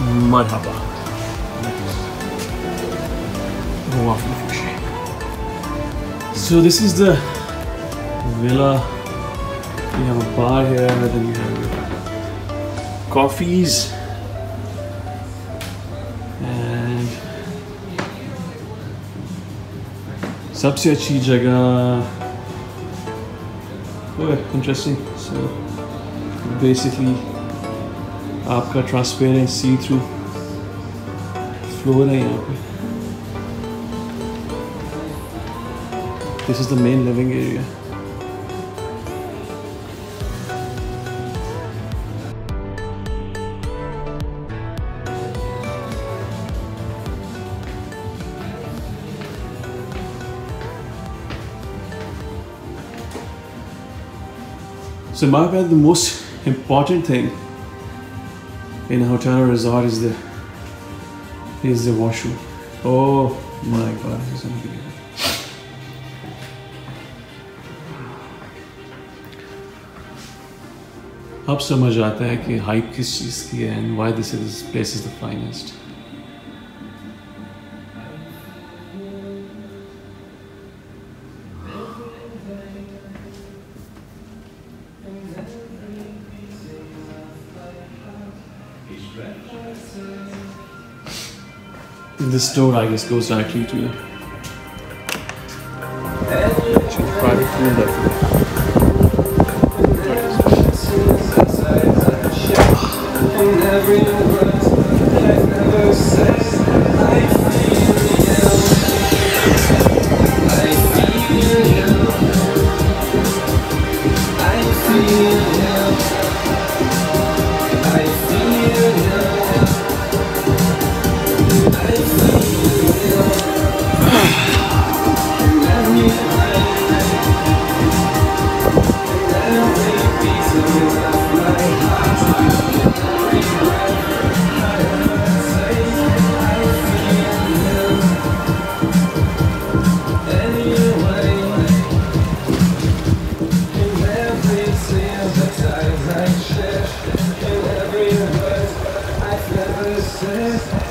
Merhaba. So this is the villa. You have a bar here, then you have your coffees. And Sabse अच्छी jaga. Oh, interesting. So basically आपका transparent see through floor है यहाँ पे this is the main living area So my opinion, the most important thing in a hotel or resort is the is the washroom. Oh my god, this is unbelievable. अब समझ आता है कि hype किस चीज़ की है and why this is place is the finest This door, I guess, goes directly to the private room. That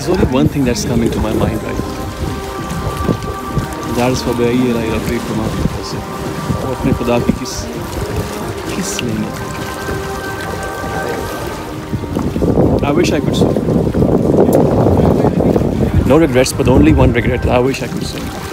There's only one thing that's coming to my mind right now. That is for the year I pray for my people. वो अपने खुदा की किस I wish I could sing. No regrets, but only one regret. I wish I could sing.